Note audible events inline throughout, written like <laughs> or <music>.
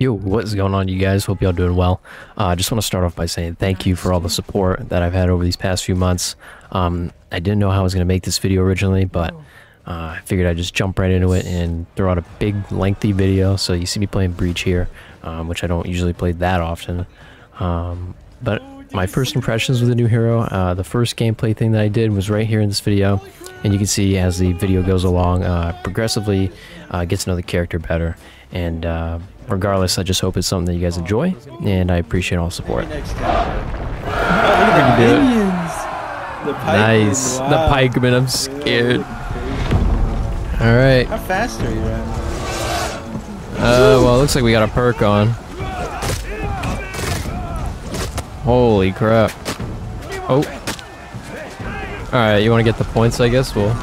Yo, what's going on, you guys? Hope y'all doing well. Uh, I just want to start off by saying thank you for all the support that I've had over these past few months. Um, I didn't know how I was going to make this video originally, but uh, I figured I'd just jump right into it and throw out a big, lengthy video. So you see me playing Breach here, um, which I don't usually play that often. Um, but my first impressions with the new hero, uh, the first gameplay thing that I did was right here in this video. And you can see as the video goes along, uh, progressively uh, gets to know the character better. And uh, regardless, I just hope it's something that you guys enjoy, and I appreciate all support. Look the minions. The pikemen, Nice. wow. The pikeman, I'm scared. Alright. How fast are you running? Uh, well, it looks like we got a perk on. Holy crap. Oh. Alright, you want to get the points, I guess? Well.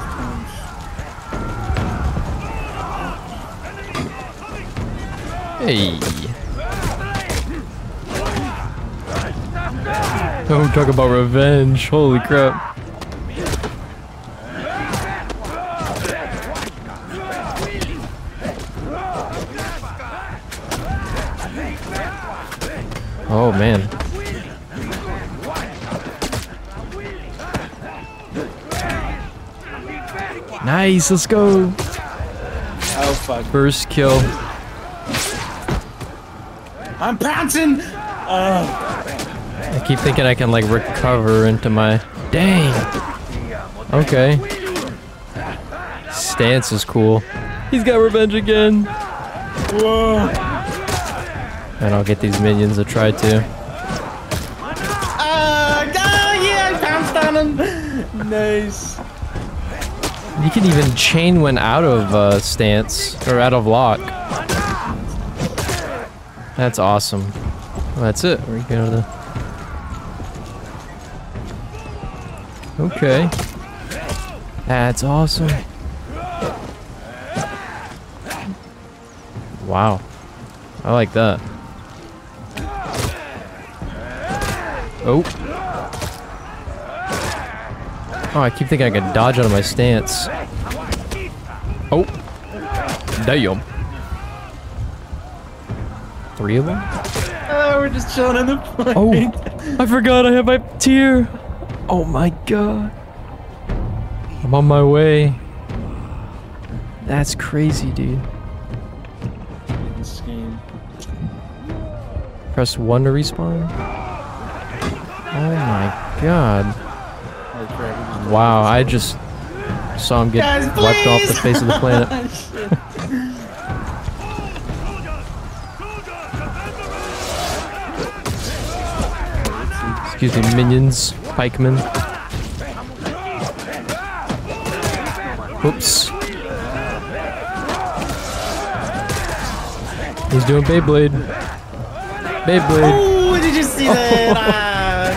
Hey. Oh, talk about revenge. Holy crap. Oh, man. Nice, let's go. Oh fuck! First kill. I'm pouncing. Oh, I keep thinking I can like recover into my. Dang. Okay. Stance is cool. He's got revenge again. whoa! And I'll get these minions to try to. Ah, yeah! I pounced on him. Nice. You can even chain when out of uh, stance or out of lock. That's awesome. Well, that's it. We're going to the. Okay. That's awesome. Wow. I like that. Oh. Oh, I keep thinking I can dodge out of my stance. Oh. Damn. Three of them? Oh, we're just chilling in the plane. Oh, I forgot I have my tier. Oh my god. I'm on my way. That's crazy, dude. Press 1 to respawn? Oh my god. Holy crap, we just- Wow, I just saw him get Guys, wiped off the face of the planet. <laughs> <laughs> Excuse me, minions, pikemen. Oops. He's doing Beyblade. Beyblade. Oh, did you see that?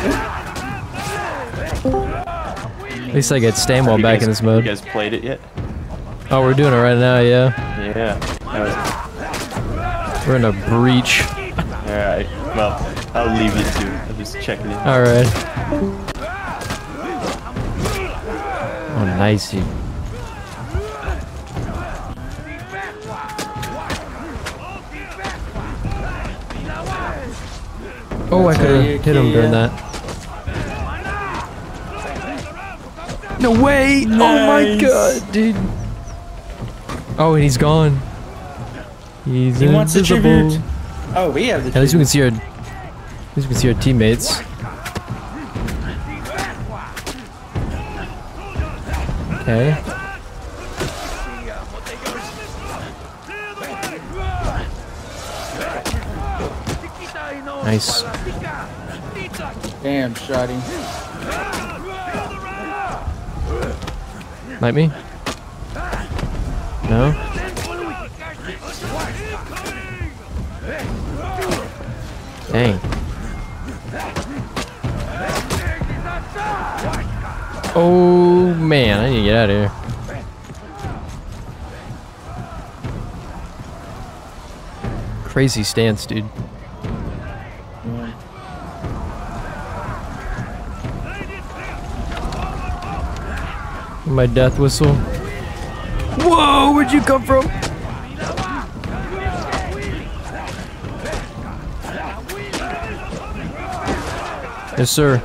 At least I get Stanwell You back guys- in this mode. You guys played it yet? Oh, we're doing it right now, yeah. Yeah. Was, We're in a breach. alright. Well, I'll leave you to. I'm just checking in. Alright. Oh, nice. You. Oh, I could have hit him during that. No way! Oh my god, dude. Oh, and he's gone. He's He wants the invisible. tribute. Oh, we have the. At least we can see our. We can see our teammates. Okay. Nice. Damn, shoddy. Light me? No? crazy stance, dude. My death whistle. Whoa, where'd you come from? Yes, sir.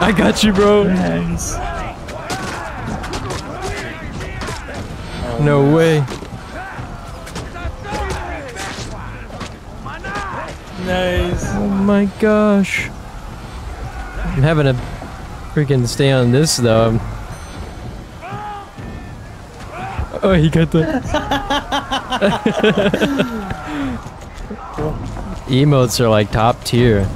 I got you, bro. Nice. No way. Nice. Oh my gosh. I'm having to freaking stay on this though. Oh, he got the <laughs> <laughs> emotes are like top tier.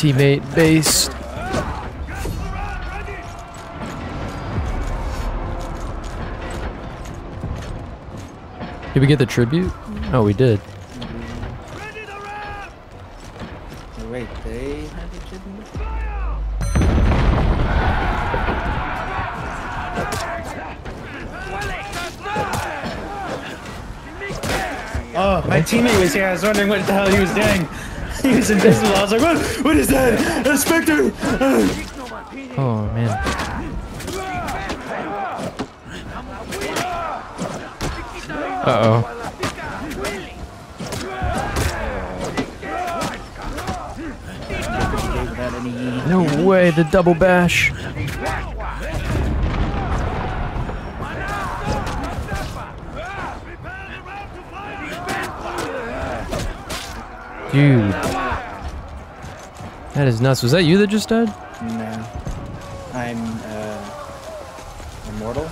Teammate base. Did we get the tribute? Mm-hmm. Oh, we did. Wait, they had a tribute? Oh, my teammate was here. I was wondering what the hell he was doing. He was invisible. I was like, what? What is that? A specter! Oh man. Uh oh. No way, the double bash. Dude. That is nuts. Was that you that just died? No. I'm, uh, immortal.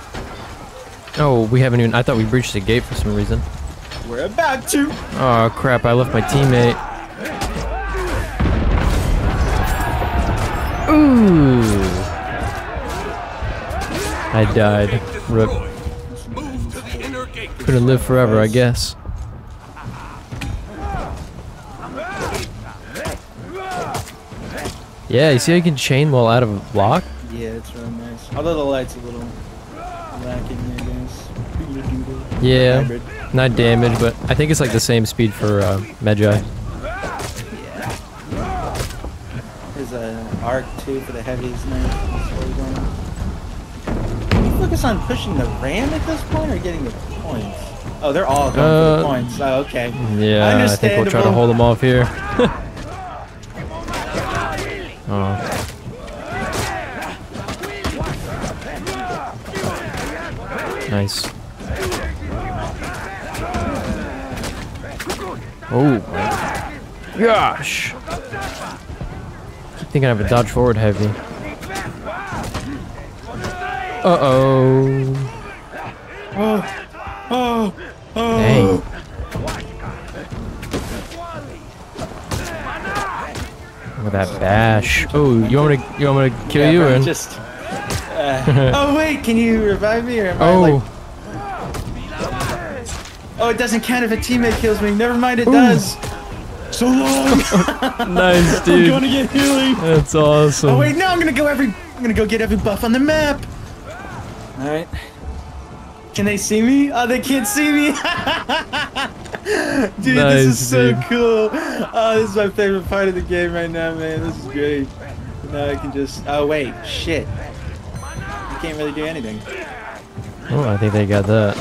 Oh, we haven't even. I thought we breached the gate for some reason. We're about to. Oh crap, I left my teammate. Ooh. I died. Rip. Couldn't live forever, I guess. Yeah, you see how you can chain while out of a block? Yeah, it's really nice. Although the light's a little lacking, I guess. Yeah, Hybrid. not damage, but I think it's like the same speed for uh, Magi. Yeah. There's an arc too for the heavies now. That's what we're going. Can you focus on pushing the ram at this point or getting the points? Oh, they're all going for Uh, the points. Oh, okay. Yeah, I think we'll try to hold them off here. <laughs> oh. Nice. Oh my gosh. I think I have a dodge forward heavy. Uh oh. Oh, oh, oh. Dang. Look at that bash. Oh, you want me to, you want me to kill Yeah, you? bro, And, just. <laughs> Uh, oh wait, can you revive me or am I oh, like? Oh, it doesn't count if a teammate kills me. Never mind, it Ooh. does. So long. <laughs> nice, <laughs> dude. I'm gonna get healing. That's awesome. Oh wait, no, I'm gonna go every. I'm gonna go get every buff on the map. All right. Can they see me? Oh, they can't see me. <laughs> dude, this Nice, is so dude. cool. Oh, this is my favorite part of the game right now, man. This is great. Now I can just. Oh wait, shit. I can't really do anything. Oh, I think they got that.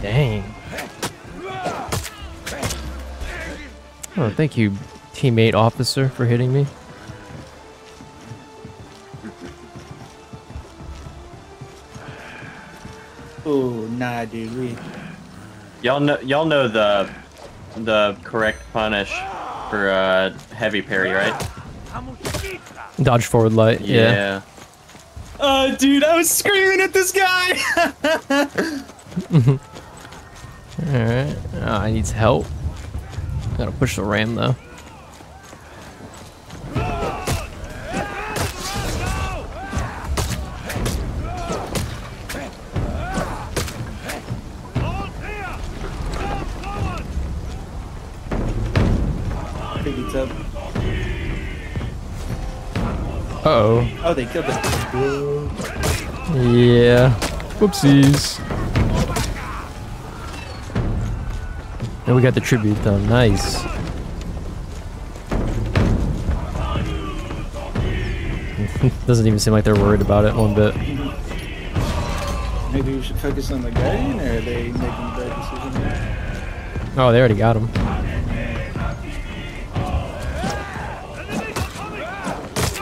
Dang. Oh, thank you, teammate officer, for hitting me. Oh, nah, dude. We. Y'all know y'all know the the correct punish for uh, heavy parry, right? Dodge forward light. Yeah. Oh, dude, I was screaming at this guy. <laughs> Alright. Oh, I needs help. Gotta push the ram though. Piggy's up. Uh oh. Oh, they killed it. Yeah. Whoopsies. And we got the tribute though. Nice. <laughs> Doesn't even seem like they're worried about it one bit. Maybe we should focus on the guardian, or are they making the right decision? Oh, they already got him.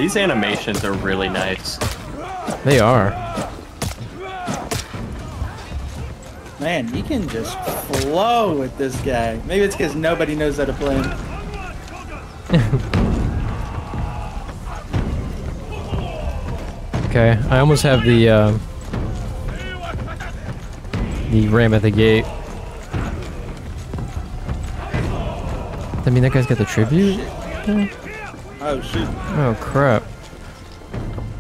These animations are really nice. They are. Man, he can just flow with this guy. Maybe it's because nobody knows how to play him. <laughs> Okay, I almost have the uh, the ram at the gate. I mean, that guy's got the tribute. Oh shoot! Oh crap!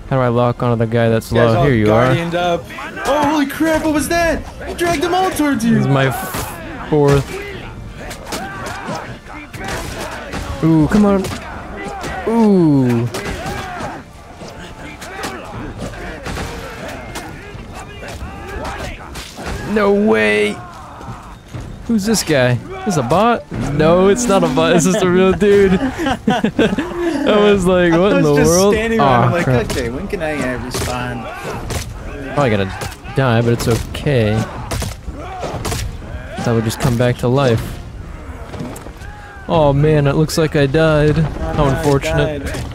How do I lock onto the guy that's low? Here you are. up. Oh holy crap! What was that? You dragged them all towards you. This is my fourth. Ooh, come on. Ooh. No way. Who's this guy? Is a bot? No, it's not a bot. It's just a real dude. <laughs> I was like, what I in was the just world? standing around. I'm like, crap. okay, when can I uh, respawn? Probably gonna die, but it's okay. That would just come back to life. Oh man, it looks like I died. How Oh, no, unfortunate. died.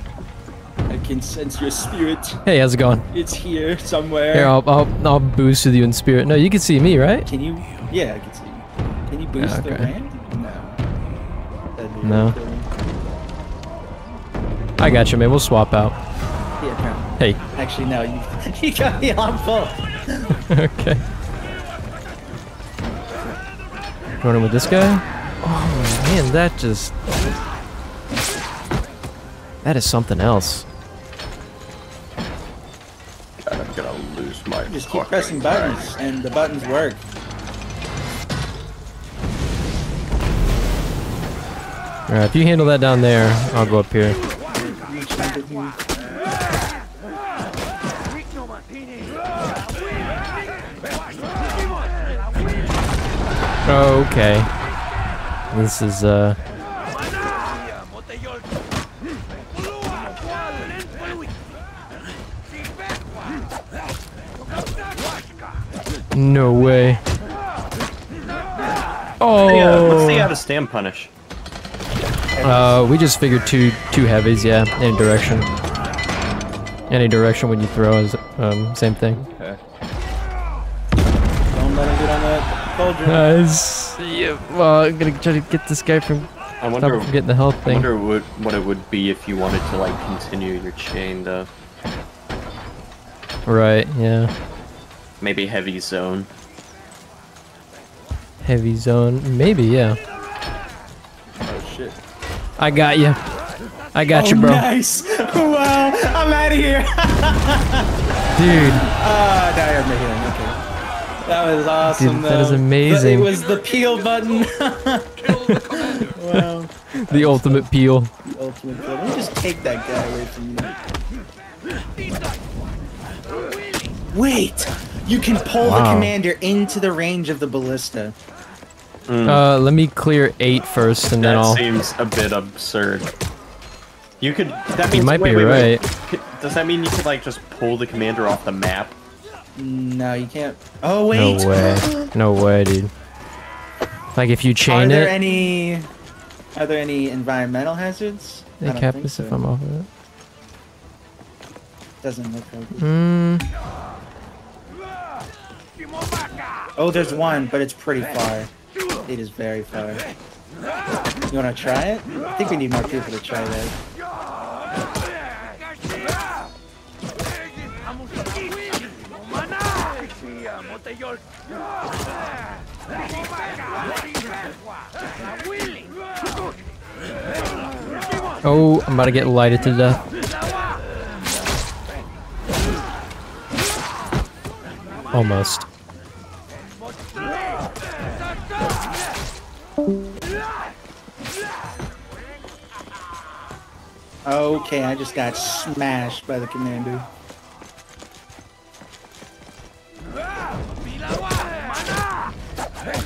I can sense your spirit. Hey, how's it going? It's here somewhere. Here, I'll, I'll, I'll boost with you in spirit. No, you can see me, right? Can you? Yeah, I can see. you. Can you boost the okay. ramp? No. No. Really cool. I got you, man. We'll swap out. Yeah, no. Hey. Actually, no. <laughs> You, you got me on full. <laughs> okay. Running with this guy? Oh man, that just... That is something else. God, I'm gonna lose my. Just keep pressing mind. buttons, and the buttons work. Alright, if you handle that down there, I'll go up here. You jump at me. Okay. This is, uh... No way. Oh! Let's see how to stand punish? Uh, we just figured two two heavies, yeah. Any direction. Any direction when you throw is um same thing. Okay. Don't let him get on that cauldron. Nice. Yeah. Well, I'm gonna try to get this guy from I stop wonder. him from getting the health I thing. wonder what what it would be if you wanted to like continue your chain though. Right. Yeah. Maybe heavy zone. Heavy zone. Maybe. Yeah. I got you. I got oh, you, bro. Nice. <laughs> wow. I'm out of here. <laughs> Dude. Ah, now you're making it. Okay. That was awesome. Dude, that is amazing. It was the peel button. <laughs> wow. The ultimate peel. The ultimate peel. Let me just take that guy away from you. Wait! You can pull the commander into the range of the ballista. Uh, let me clear eight first, and then I'll. That seems a bit absurd. You could. That means. You might wait, be wait, wait. right. Could- Does that mean you could like just pull the commander off the map? No, you can't. Oh wait. No way. <gasps> No way, dude. Like if you chain it. Are chain there it, any? Are there any environmental hazards? I they don't think if so. I'm off of it. Doesn't look like. Hmm. Oh, there's one, but it's pretty far. It is very far. You wanna try it? I think we need more people to try that. Oh, I'm about to get lighted to death. Almost. Okay, I just got smashed by the commander. Hey,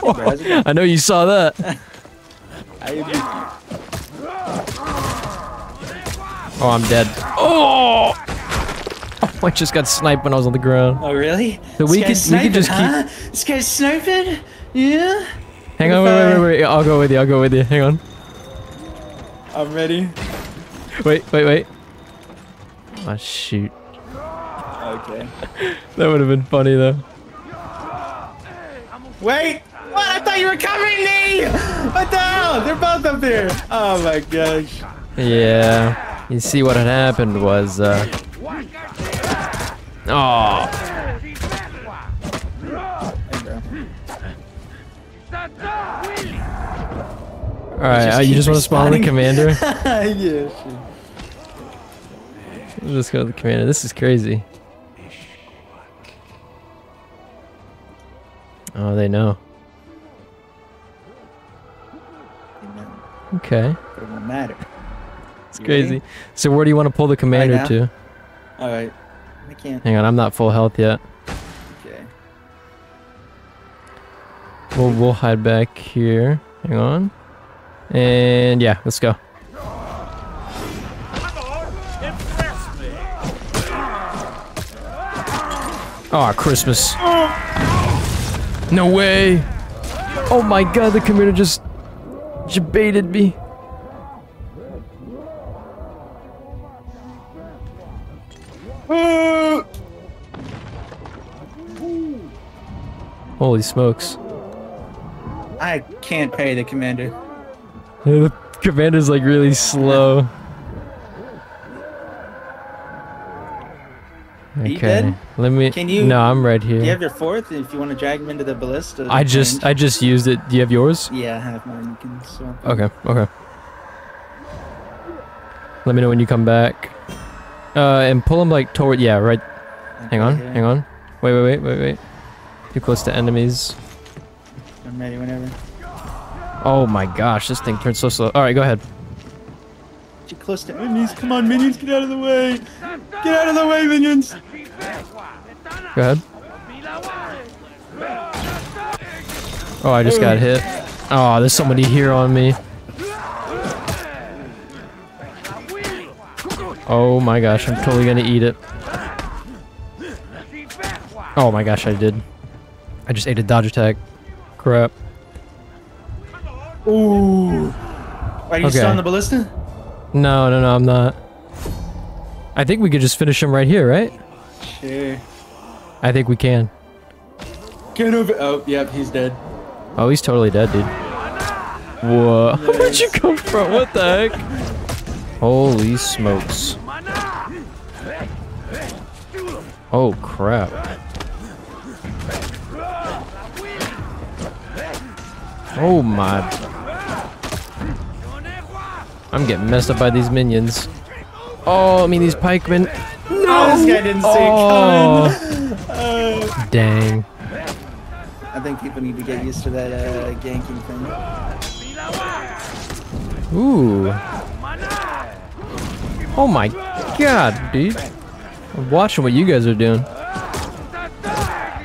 bro, how's it going? I know you saw that. <laughs> Oh, I'm dead. Oh! oh! I just got sniped when I was on the ground. Oh, really? So we could- guy's we could just sniping, huh? This guy's sniping? Yeah? Hang on, wait, wait, wait, wait. I'll go with you. I'll go with you. Hang on. I'm ready. Wait, wait, wait. Oh, shoot. Okay. <laughs> That would have been funny, though. Wait! What? I thought you were covering me! What the hell? They're both up there! Oh my gosh. Yeah. You see what had happened was, uh... Oh. Alright, just uh, you just want to spawn the commander? <laughs> yeah. Let's just go to the commander. This is crazy. Oh, they know. Okay. But it won't matter. It's You crazy. ready? So where do you want to pull the commander now? to? Alright. I can't. Hang on, I'm not full health yet. Okay. We'll we'll hide back here. Hang on. And yeah, let's go. Oh, Christmas. No way. Oh my god, the commander just, baited me. Holy smokes. I can't pay the commander. The <laughs> commander's like really slow. Okay. dead? Let me. Can you- No, I'm right Do you have your fourth? If you want to drag him into the ballista. I just, range- I just used it. Do you have yours? Yeah, I have mine. You can swap. Okay. Okay. Let me know when you come back. Uh, and pull him like toward. Yeah, right. Hang on. Hang on. Wait, wait, wait, wait, wait. Too close to enemies. I'm ready whenever. Oh my gosh, this thing turns so slow. All right, go ahead. Too close to enemies. Come on, minions, get out of the way. Get out of the way, minions. Go ahead. Oh, I just got hit. Oh, there's somebody here on me. Oh my gosh, I'm totally gonna eat it. Oh my gosh, I did. I just ate a dodge attack. Crap. Ooh. Are you still Okay. on the ballista? No, no, no, I'm not. I think we could just finish him right here, right? Sure. I think we can. Get over. Oh, yep, he's dead. Oh, he's totally dead, dude. Whoa. <laughs> Where'd you come from? What the heck? Holy smokes. Oh, crap. Oh, my. I'm getting messed up by these minions. Oh, I mean, these pikemen. No, this guy didn't see Oh, it coming. Uh, <laughs> dang. I think people need to get used to that uh, ganking thing. Ooh. Oh my god, dude. I'm watching what you guys are doing.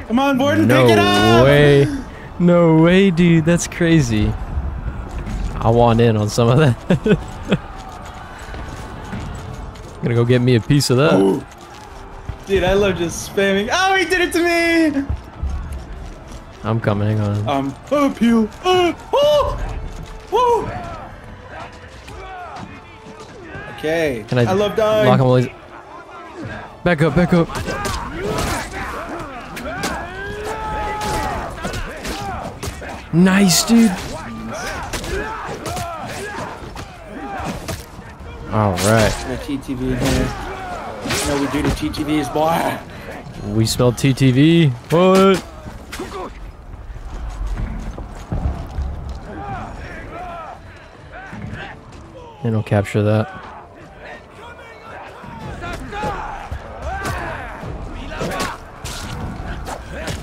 Come on, Borden, No pick it up. No way. No way, dude. That's crazy. I want in on some of that. <laughs> Gonna go get me a piece of that. Ooh. <gasps> Dude, I love just spamming. Oh, he did it to me! I'm coming, hang on. I'm up you. Uh, oh! Woo! Okay. Can I, I love dying. Lock him while he's... Back up, back up. Nice, dude. All right. TTV here. You know we do the TTVs, boy. We smelled TTV. What? And I'll capture that.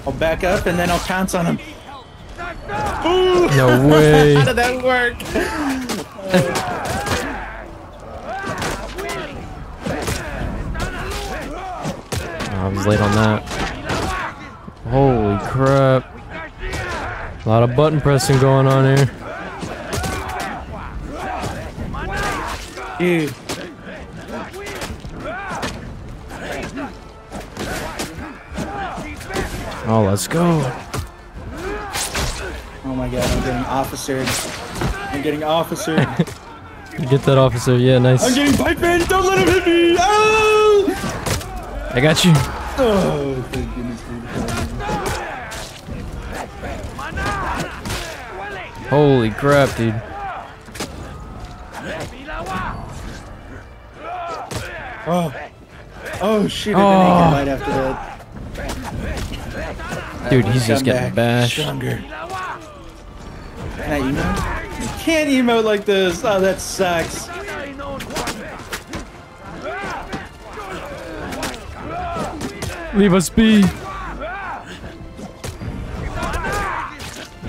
I'll back up and then I'll pounce on him. No way. <laughs> How did that work? <laughs> late on that. Holy crap. A lot of button pressing going on here. Dude. Oh, let's go. Oh my god, I'm getting officered. I'm getting officered. You <laughs> get that officer. Yeah, nice. I'm getting pipe in! Don't let him hit me! Oh! I got you. Oh, thank goodness, dude. Holy crap, dude. Oh. Oh, shoot, I Oh. didn't right after that. Dude, he's just getting bashed. Stronger. Can I emote? You can't emote like this. Oh, that sucks. Leave us be.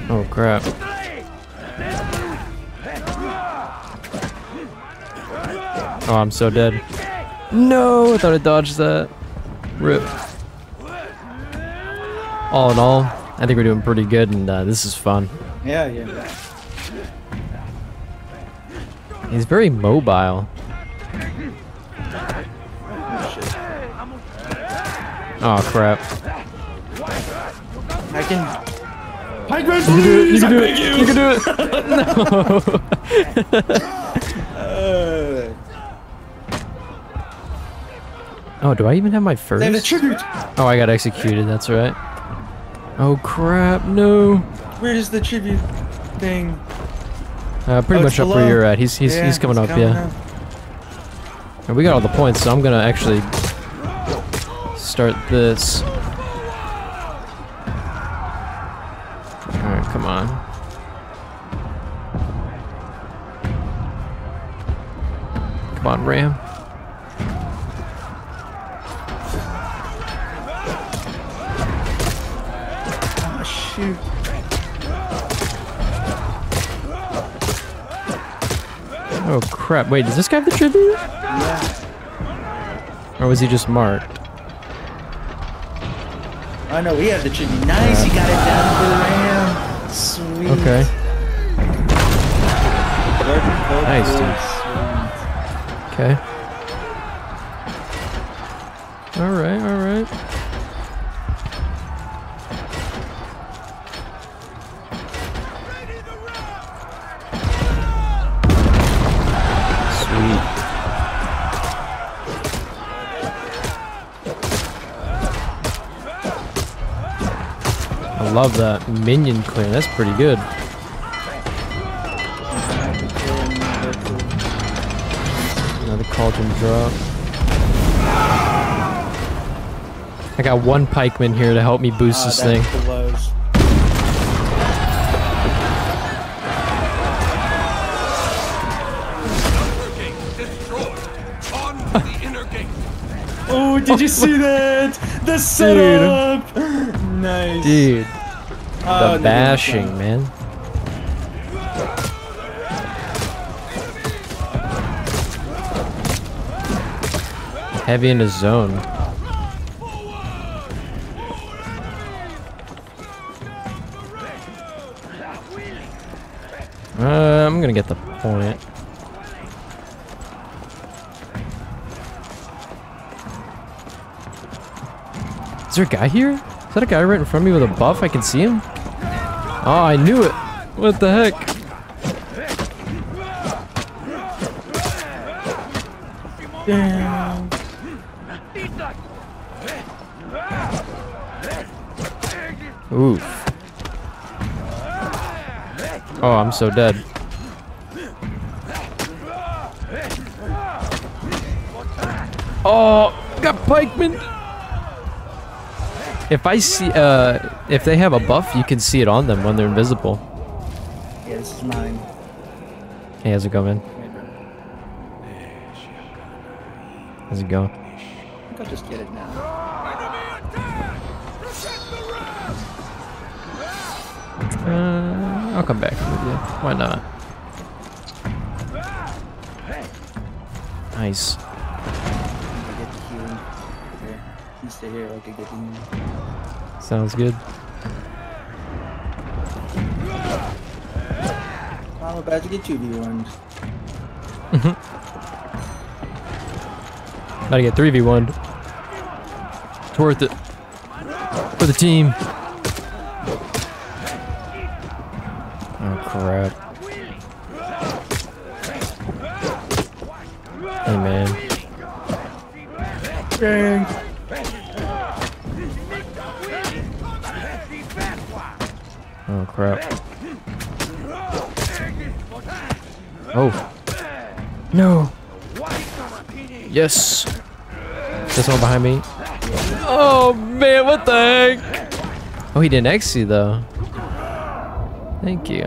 Oh crap. Oh, I'm so dead. No, I thought I dodged that. Rip. All in all, I think we're doing pretty good, and uh, this is fun. Yeah, yeah. He's very mobile. Oh crap. I can. Pike Man, You can do it. You can do it. you! You can do it. Uh, <laughs> <laughs> Oh, do I even have my first? Save the tribute! Oh, I got executed. That's right. Oh crap! No. Where is the tribute thing? Uh, pretty Oh, much it's up where you're at. He's he's Yeah, he's coming it's up. yeah. And we got all the points, so I'm gonna actually start this. All right, come on. Come on, Ram. Oh, shoot. Oh crap! Wait, does this guy have the tribute? Or was he just marked? Oh no, we have the tribute. Nice, you got it down for the ram. Sweet. Okay. Nice, dude. sweet. Okay. All right, all right. Love that minion clear. That's pretty good. Another cauldron drop. I got one pikeman here to help me boost Ah, this thing. blows. Oh, did you see that? The setup! nice. Dude, the no, bashing, man. Heavy in his zone. Uh, I'm gonna get the point. Is there a guy here? Is that a guy right in front of me with a buff? I can see him? Oh, I knew it. What the heck? Damn. Oof. Oh, I'm so dead. Oh, got pikeman. If I see, uh, if they have a buff, you can see it on them when they're invisible. Yeah, this is mine. Hey, how's it going? How's it going? I think I'll just get it now. Uh, I'll come back with you. Why not? Nice. I get the healing. Here. You stay I'm about to get 2v1. Mhm. About to get 3v1. It's worth it. For the team. Oh, crap. This one behind me. Oh man, what the heck? Oh, he didn't exit though. Thank you.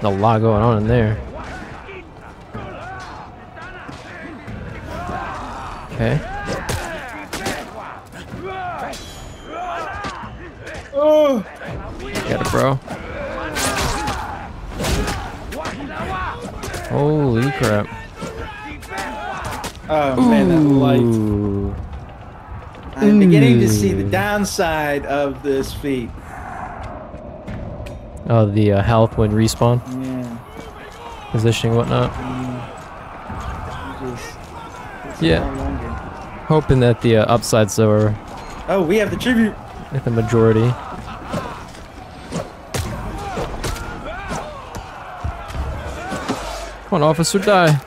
A lot going on in there. Downside of this feat. Oh, the uh, health when respawn, Yeah. positioning, whatnot. yeah. Just- Yeah. Hoping that the uh, upsides are Oh, we have the tribute. at the majority. Come on, officer, die.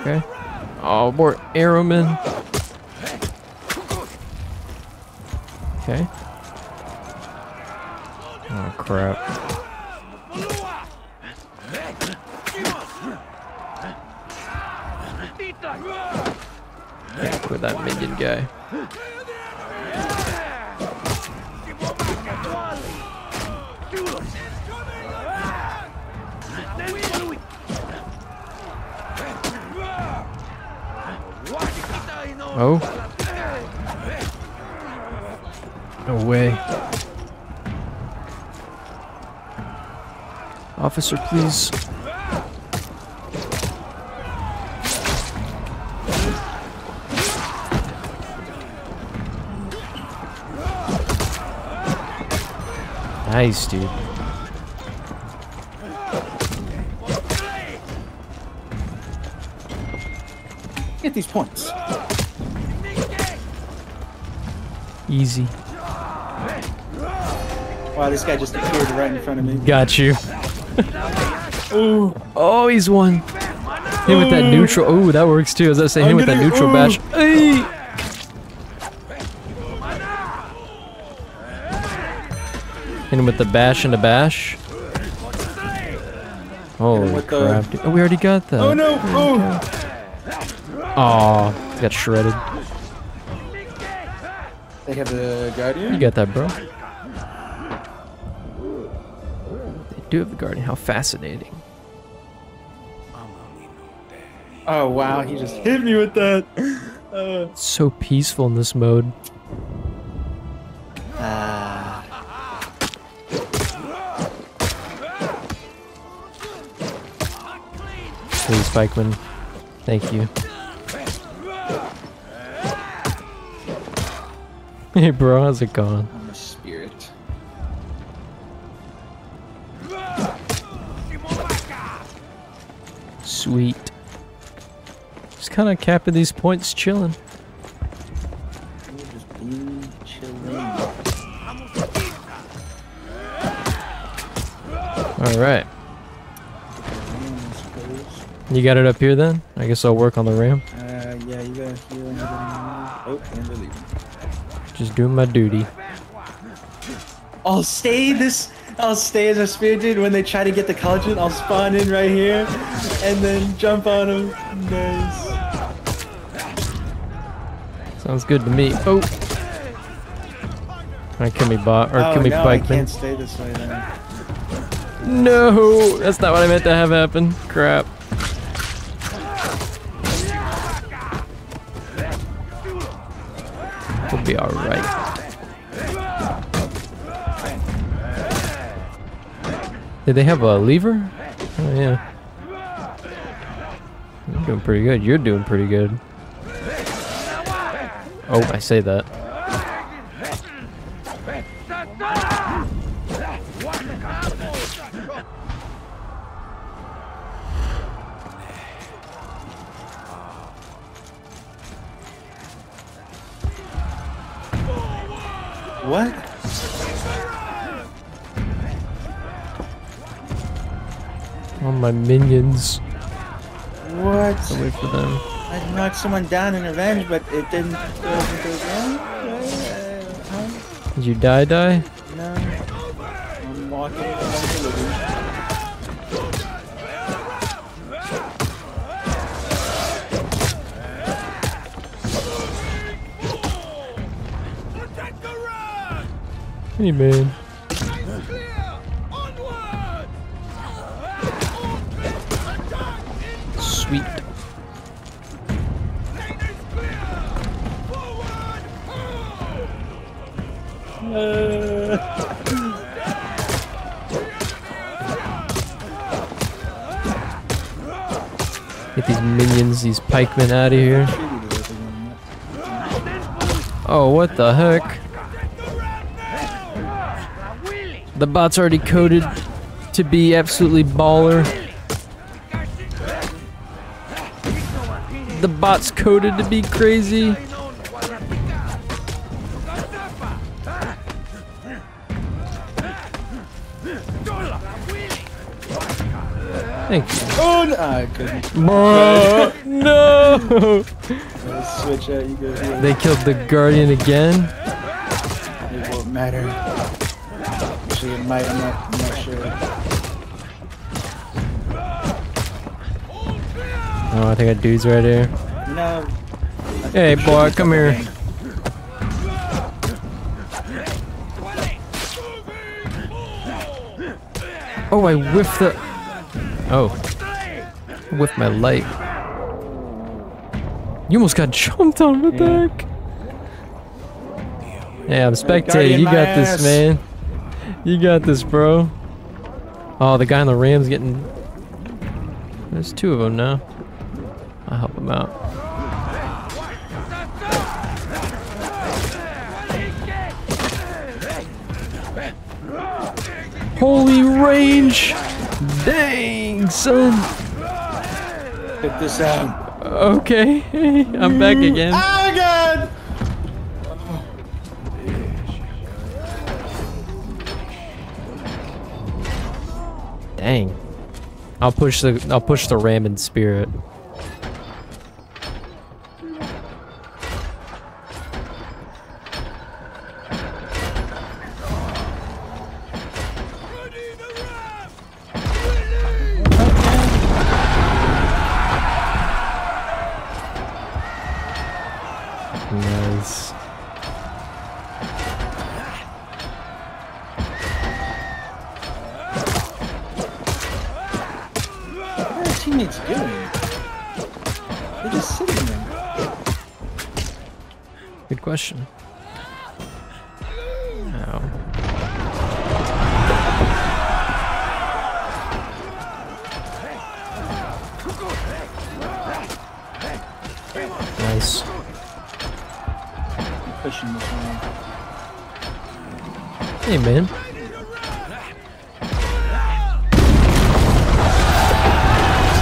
Okay. Oh, more arrowmen. Okay. Oh, crap. Officer, please. Nice, dude. Get these points. Easy. Wow, this guy just appeared right in front of me. Got you. Oh, he's won. Hit with that neutral. Oh, that works too. As I say, hit with that neutral ooh. bash. Hey! Hit him with the bash and the bash. Holy with the- crap. Oh, we already got that. Oh no! Oh! Aw, got shredded. They have the guardian. You got that, bro. Do have the guardian. How fascinating. Oh wow, he just hit me with that. Uh, so peaceful in this mode. ah. Please, Spikeman. Thank you. <laughs> Hey, bro, how's it going? Sweet. Just kind of capping these points, chilling. We're just being chilling. All right. You got it up here then? I guess I'll work on the ram. Uh, yeah, you got heal and. Oh, and they're. Just doing my duty. I'll stay this. I'll stay as a spirit dude. When they try to get the cauldron, I'll spawn in right here, and then jump on them. Nice. Sounds good to me. Oh. Alright, can me bot, or oh kill me no, I can't stay this way then. No, that's not what I meant to have happen. Crap. We'll be alright. Did they have a lever? Oh yeah. You're doing pretty good. You're doing pretty good. Oh, I say that. My minions. What? Wait for them. I knocked someone down in revenge, but it didn't go down. Uh, huh? Did you die, die? No. I'm walking the. Hey, man. Pikemen out of here. Oh, what the heck? The bot's already coded to be absolutely baller. The bot's coded to be crazy. Thank you. Ah, oh no! I couldn't. Bruh, no! Switch out. You go here. They killed the Guardian again. It won't matter. Actually, it might. I'm not, I'm not sure. Oh, I think a dude's right here. No. Hey, boy, come here. Oh, I whiffed the. Oh. With my light. You almost got jumped on, what the Yeah. heck? Yeah, I'm spectating. You got this, ass. man. You got this, bro. Oh, the guy on the Rams getting. There's two of them now. I'll help him out. Holy range! Dang, son. Get this out. Okay, <laughs> I'm back again. Oh god! Dang. I'll push the I'll push the ram in spirit. Hey, man.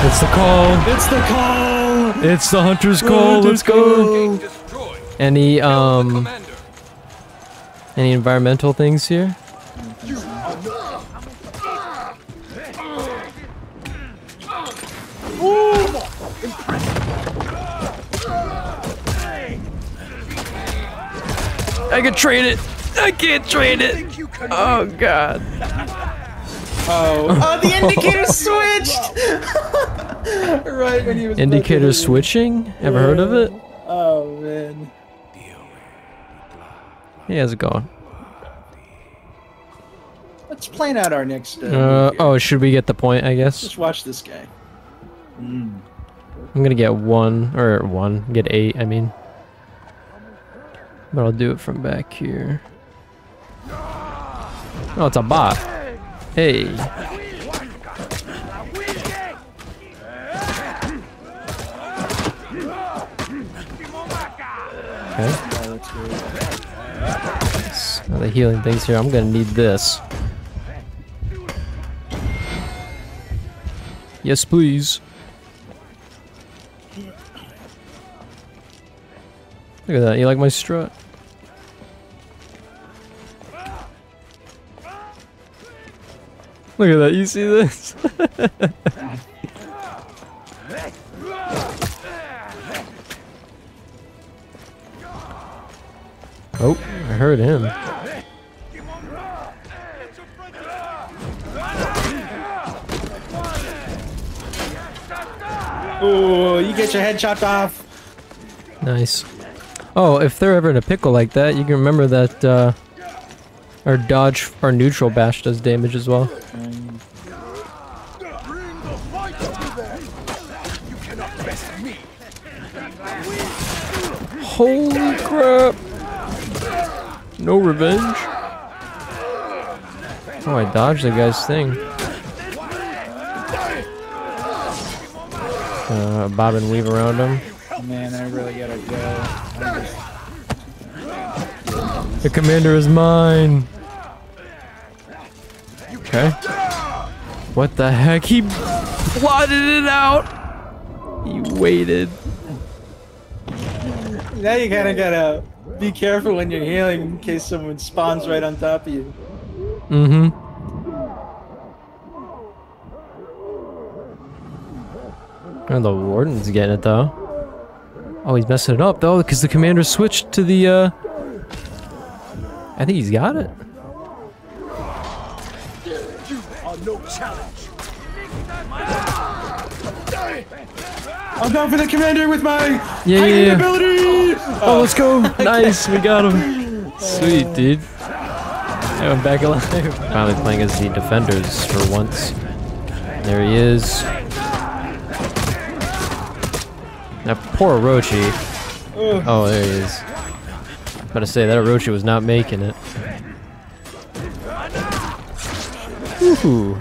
It's the call. It's the call! It's the hunter's call. Let's go. Any um any environmental things here? I can trade it. I can't trade it. Oh god. Oh, oh, the indicator <laughs> switched. <laughs> right when he was. about Indicator hit me. switching? Ever heard of it? Oh man. Hey, how's it going? Let's plan out our next. Uh, Uh, oh, should we get the point, I guess? Just watch this guy. Mm. I'm gonna get one, or one, get eight, I mean. But I'll do it from back here. Oh, it's a bot. Hey. Okay. The healing things here. I'm gonna need this. Yes, please. Look at that. You like my strut? Look at that. You see this? <laughs> oh, I heard him. Oh, you get your head chopped off. Nice. Oh, if they're ever in a pickle like that, you can remember that uh, our dodge, our neutral bash does damage as well. Um, Holy crap! No revenge. I dodged the guy's thing. Uh, bob and weave around him. man, I really gotta go. Just- The commander is mine. Okay. What the heck? He plotted it out. He waited. Now you kind of gotta be careful when you're healing in case someone spawns right on top of you. Mm-hmm. And the warden's getting it though. Oh, he's messing it up though, because the commander switched to the. uh... I think he's got it. You are no challenge. I'm going for the commander with my Yeah, yeah, yeah. ability. Oh, let's go! <laughs> Nice, we got him. Sweet, dude. Yeah, I'm back alive. Finally playing as the defenders for once. There he is. Now, poor Orochi. Oh, there he is. About to say, that Orochi was not making it. Woohoo.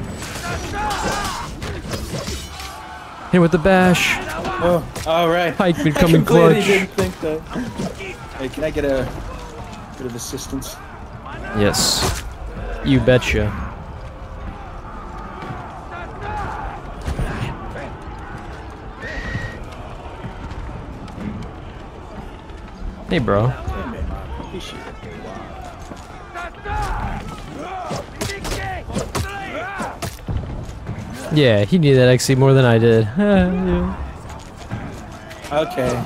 Hit with the bash. Oh, all right. Pike <laughs> I becoming completely clutch. didn't think that. Hey, can I get a bit of assistance? Yes. You betcha. Hey, bro. Yeah, he needed that XC more than I did. Yeah. <laughs> Okay.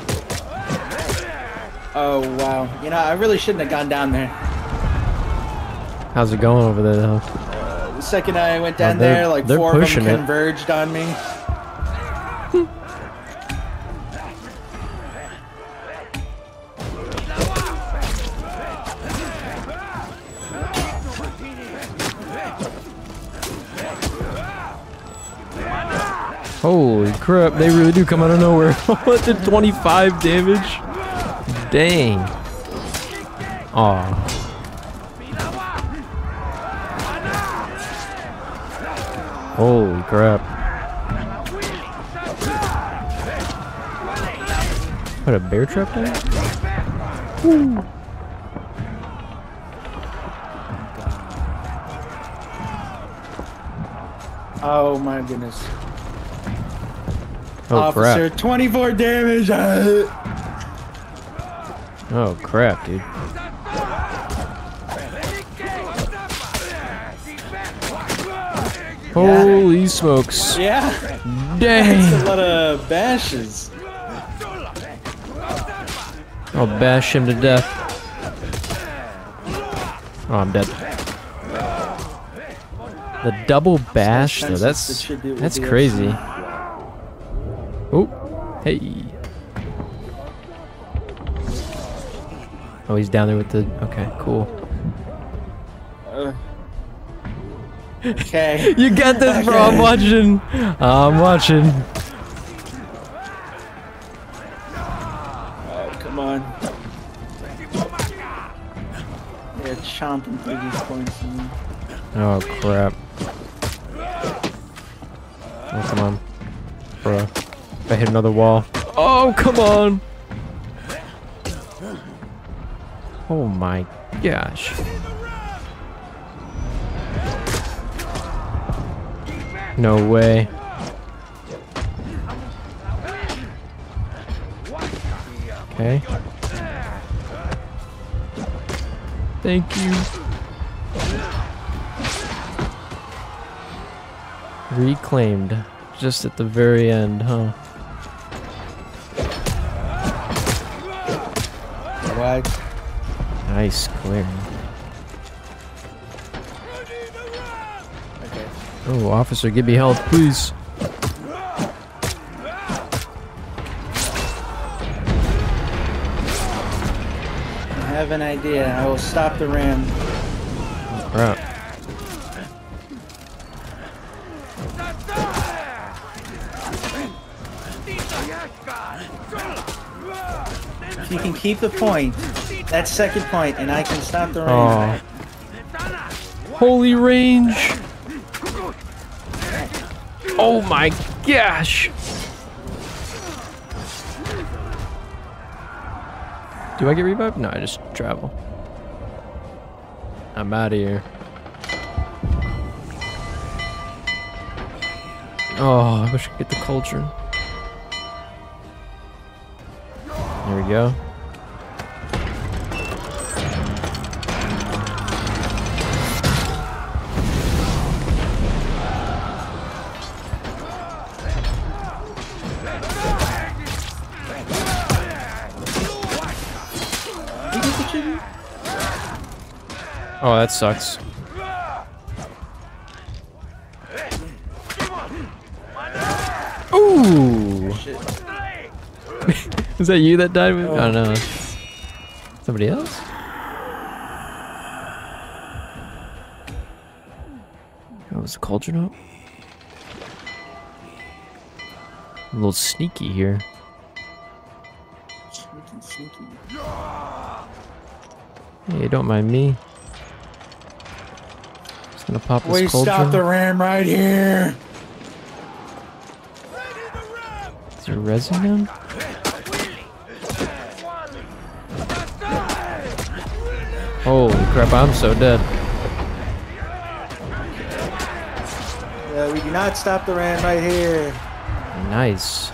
Oh wow. You know, I really shouldn't have gone down there. How's it going over there, though? Uh, the second I went down they're- there, like four of them pushing it. converged on me. Crap, they really do come out of nowhere. <laughs> what did 25 damage? Dang. Aw. Holy crap. What, a bear trap there? Woo. Oh my goodness. Oh Officer, crap. 24 damage. <laughs> Oh crap, dude. Holy smokes. Yeah, Dang. that's a lot of bashes. I'll bash him to death. Oh, I'm dead. The double bash, though, that's the tribute with that's crazy. Oh, hey. Oh, he's down there with the. Okay, cool. Uh, okay. <laughs> You got this, bro. I'm watching. I'm watching. Oh, come on. They're chomping through these points. man. Oh crap. Oh come on, bro. I hit another wall. Oh come on. Oh my gosh. No way. Okay. Thank you. Reclaimed. Just at the very end, huh? What? Nice clearing. Okay. Oh, officer, give me health, please. I have an idea. I will stop the ram. Oh, crap. You can keep the point, that second point, and I can stop the Oh. Holy range. Oh my gosh. Do I get revived? No, I just travel. I'm out of here. Oh, I wish I could get the cauldron. There we go. Oh, that sucks. Is that you that died with? Oh no. Somebody else? Oh, was the cauldron up? A little sneaky here. Sneaky, sneaky. Hey, don't mind me. Just gonna pop this We cauldron. stop the ram right here. Is there resin down? Holy crap, I'm so dead. Yeah, we do not stop the ram right here. Nice.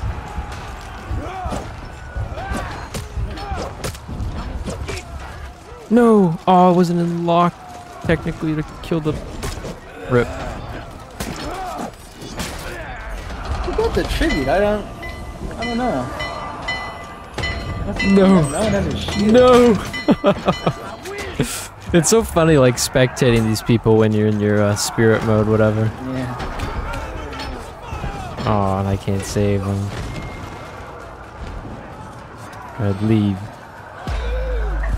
No! Oh, I wasn't in lock technically to kill the rip. What about the tribute? I don't. I don't know. No. No one has a shield. No! <laughs> it's so funny like spectating these people when you're in your uh, spirit mode, whatever. Yeah. Oh, and I can't save them. I'd leave.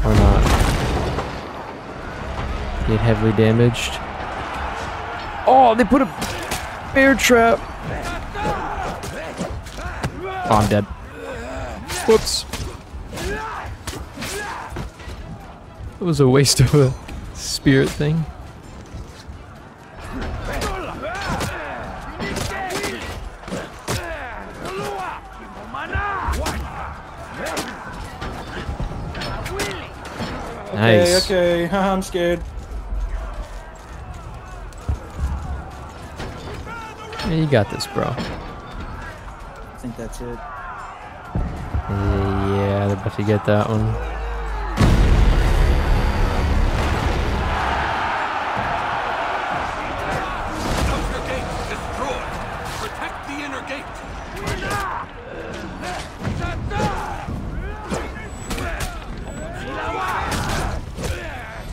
Or not. Get heavily damaged. Oh, they put a bear trap. Oh, I'm dead. Whoops. It was a waste of a spirit thing. Nice. Okay, okay. <laughs> I'm scared. Yeah, you got this, bro. I think that's it. Yeah, they're about to get that one.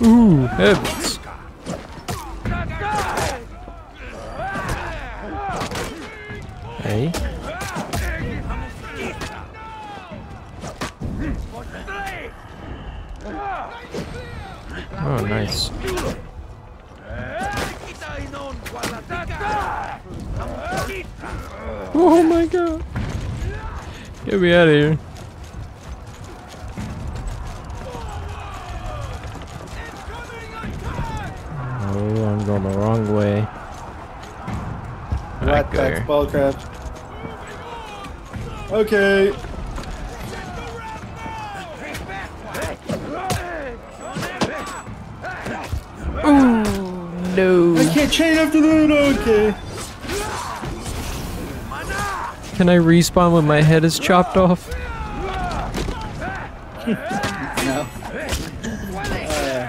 Ooh, heavens. Hey. Oh, nice. Oh my god. Get me out of here. Way. What? Alright, go That's here. bullcrap. Okay. No. I can't chain after that. Okay. Can I respawn when my head is chopped off? <laughs> <laughs> No.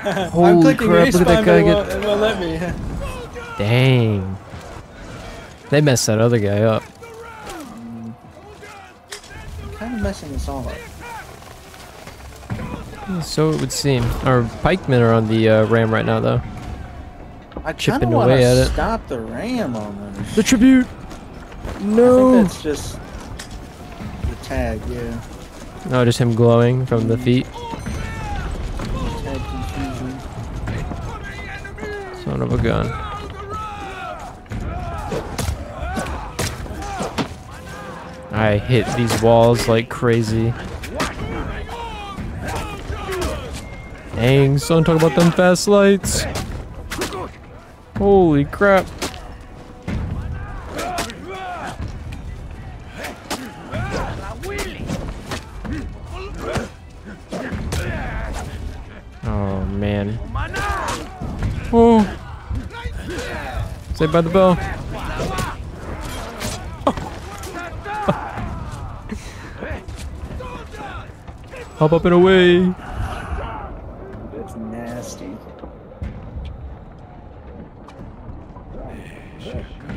I'm Holy clicking crap, look at that guy it get. won't, it won't let me. <laughs> Dang. They messed that other guy up. kind of messing us all up. So it would seem. Our pikemen are on the uh, ram right now, though. I Chipping away at to it. stop the ram almost. The tribute. No. I think that's just the tag, yeah. No, just him glowing from the feet. Son of a gun. I hit these walls like crazy. Dang, son, talk about them fast lights. Holy crap. Oh, man. Oh. Saved by the bell. Hop up and away. That's nasty.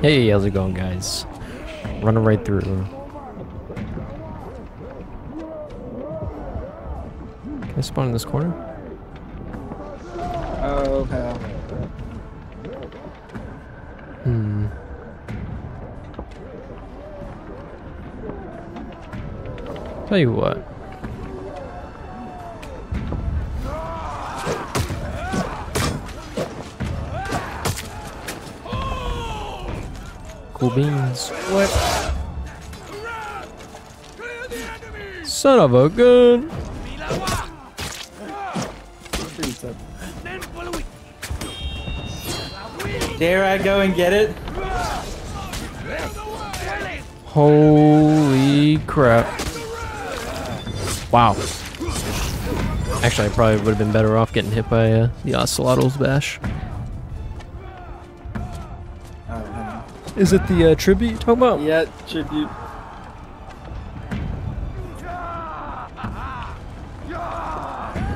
Hey, how's it going, guys? Running right through. Can I spawn in this corner? Oh, hell. Hmm. Tell you what. Cool beans. What? Son of a gun. Dare I go and get it? Holy crap. Wow. Actually, I probably would have been better off getting hit by uh, the Ocelotls bash. Is it the uh, tribute you talking about? Yeah, tribute.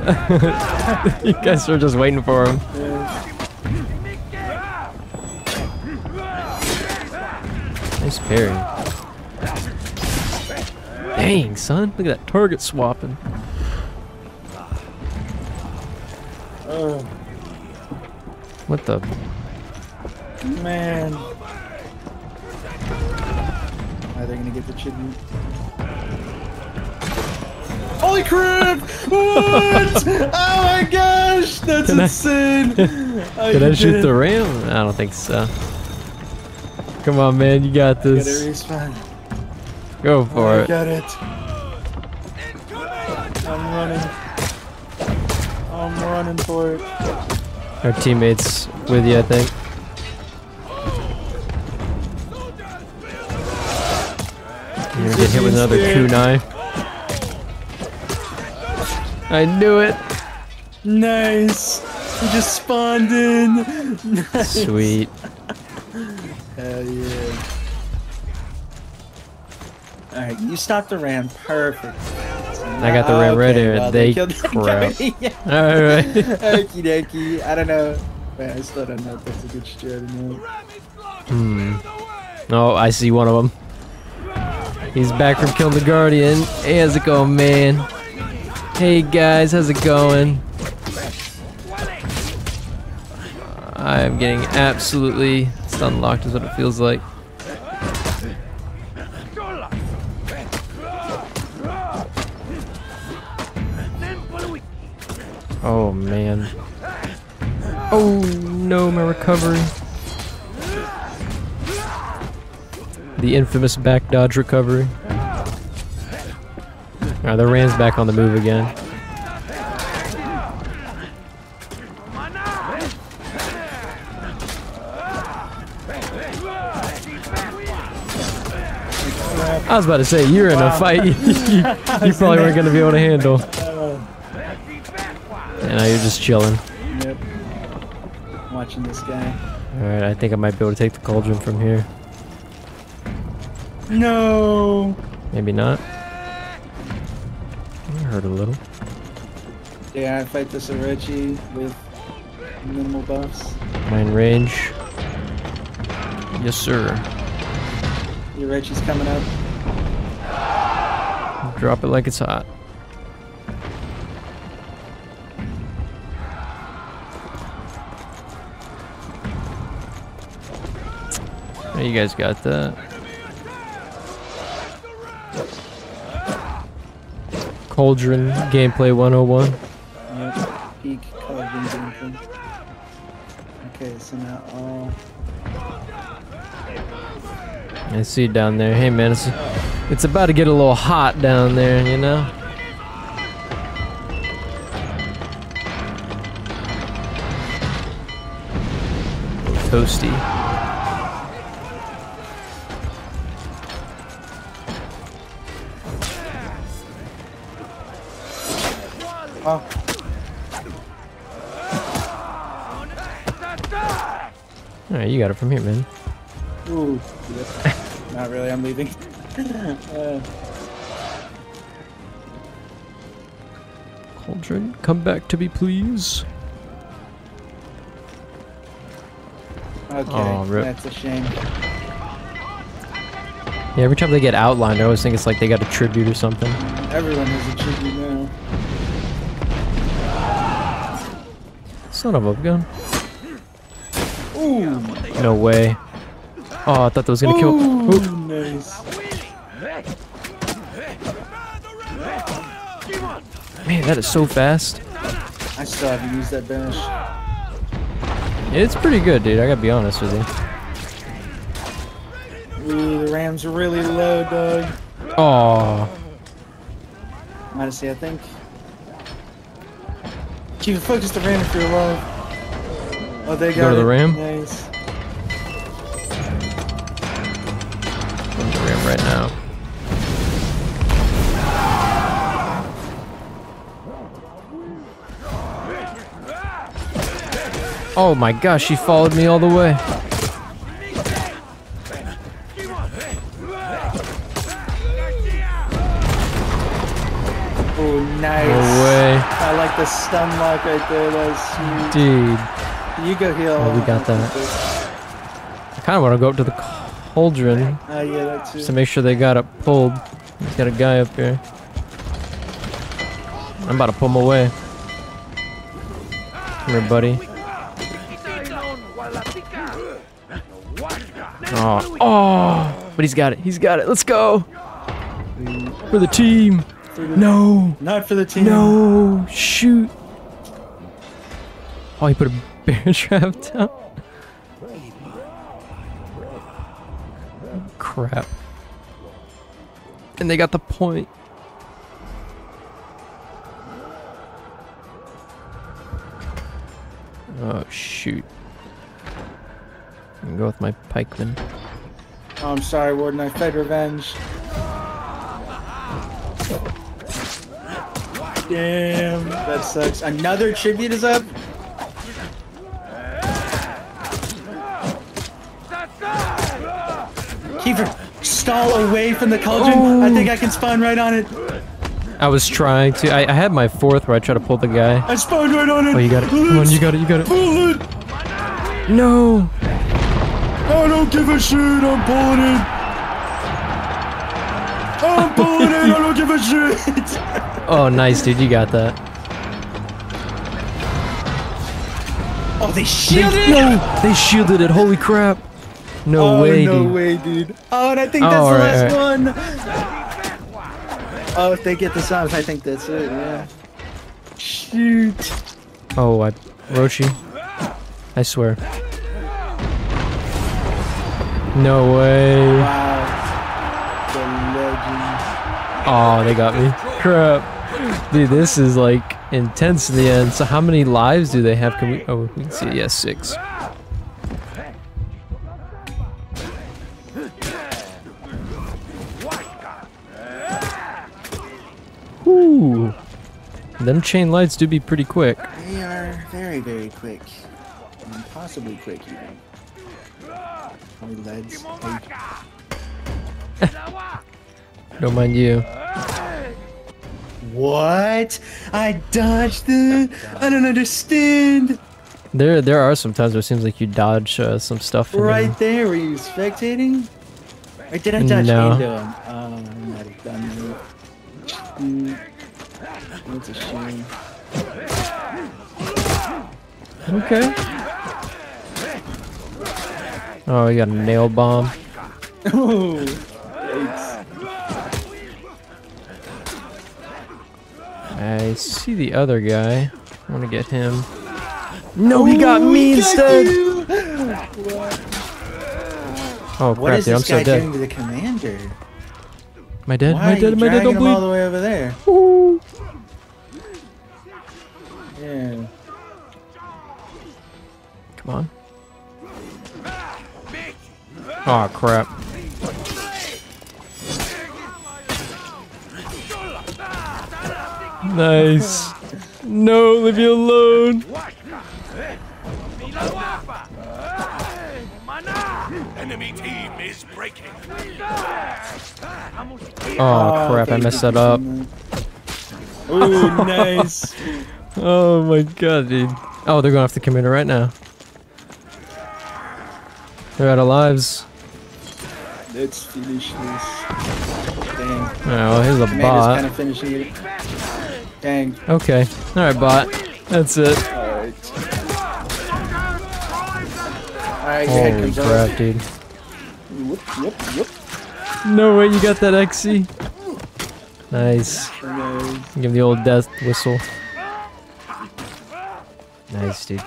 <laughs> you guys are just waiting for him. Yeah. Nice parry. Dang, son. Look at that target swapping. Oh, What the? man. Are they gonna get the tribute? Holy crap! What? <laughs> oh my gosh! That's insane! Did <laughs> you I shoot did. the ram? I don't think so. Come on, man. You got this. Go for I it. got it. I'm running. I'm running for it. Our teammates with you, I think. You're gonna get hit with another Scared. kunai. I knew it. Nice. He just spawned in. Nice. Sweet. Hell yeah. Alright, you stopped the ram. Perfect. I got the ram right here. well, They killed that crap. guy. yeah. <laughs> All right. Okie dokie. I don't know. Wait, I still don't know if that's a good strat or not. Hmm. Oh, I see one of them. He's back from killing the guardian. Hey, how's it going, man? Hey guys, how's it going? I'm getting absolutely stun locked, is what it feels like. Oh man. Oh no, my recovery. The infamous back dodge recovery. Alright, the Rand's back on the move again. I was about to say, you're in a fight <laughs> you, you <laughs> probably weren't going to be able to handle. And now you're just chilling. Yep. Watching this guy. Alright, I think I might be able to take the cauldron from here. No. Maybe not. I hurt a little. Yeah, I fight this Orochi with minimal buffs. Mine range. Yes, sir. The Orochi's coming up. Drop it like it's hot. You guys got that. Cauldron gameplay 101. Yep. Peak cauldron gameplay. Okay, so now all. I see down there. Hey man, it's, it's about to get a little hot down there, you know? Toasty. You got it from here, man. ooh. Yep. Not really. I'm leaving. <laughs> uh, Cauldron, come back to me, please. okay, Aw, rip. that's a shame. Yeah, every time they get outlined, I always think it's like they got a tribute or something. Everyone has a tribute now. Son of a gun. Ooh. No way. Oh, I thought that was gonna kill. Ooh, nice. Man, that is so fast. I still haven't used that banish. It's pretty good, dude. I gotta be honest with you. Ooh, the Rams are really low, dog. Oh, Honestly, I think. Keep focused the Ram if you're low. Oh, they got Go to the. Ram? Nice. I'm the ram right now. Oh my gosh, she followed me all the way. Oh, nice. No way. I like the stun lock right there. That's sweet. Dude, You go heal. Oh, we got that. I kind of want to go up to the cauldron Oh, yeah, that too. just to make sure they got it pulled. He's got a guy up here. I'm about to pull him away. Come here, buddy. Oh, oh, but he's got it. He's got it. Let's go. For the team. No. Not for the team. No. Shoot. Oh, he put a bear <laughs> trap down. Crap. And they got the point. Oh, shoot. I can go with my pikeman. Oh, I'm sorry, Warden. I fed revenge. Damn, that sucks. Another tribute is up. Stall away from the cauldron. I think I can oh. spawn right on it. I was trying to. I, I had my fourth where I tried to pull the guy. I spawned right on it. Oh, you got it. Come on, you got it. You got it. Pull it. No. I don't give a shit. I'm pulling it. I'm pulling it. I don't give a shit. <laughs> Oh, nice, dude. You got that. Oh, they They, shielded. no, they shielded it. Holy crap. No oh, way, no dude. way, dude. Oh, and I think that's the last one. Oh, if they get this out, I think that's it, yeah. Shoot. Oh, I Roshi. I swear. No way. Wow. The legend. Oh, they got me. Crap. Dude, this is like intense in the end. So how many lives do they have? Can we? Oh, we can see. Yes, six. Them chain lights do be pretty quick. They are very, very quick. Impossibly quick, even. Probably leads. <laughs> Don't mind you. What? I dodged the. I don't understand. There, there are some times where it seems like you dodge uh, some stuff. then- Right there, were you spectating? Or did I dodge No. into him? Oh, I might have done that. That's a shame. Okay. Oh, you got a nail bomb. <laughs> Oh. I see the other guy. I want to get him. No, he got me Ooh, instead. you! Oh What crap, is dude! I'm this so dead. doing to the commander? Am I dead? Am I dead? Am I dead? Oh, Don't him all the way over there? Woo. Come on. Oh crap. Nice. No, leave me alone. Enemy team is breaking. Oh crap, I thank messed you that up. so much. Ooh, nice. <laughs> Oh my god, dude. Oh, they're going after the commander right now. They're out of lives. Finish this. Dang. Oh, well, here's a bot. kind of finishing it. Dang. Okay. Alright, bot. That's it. Alright. Alright, Holy crap, up. dude. Whoop, whoop, whoop. No way you got that XC. Nice. Give the old death whistle. Nice, dude.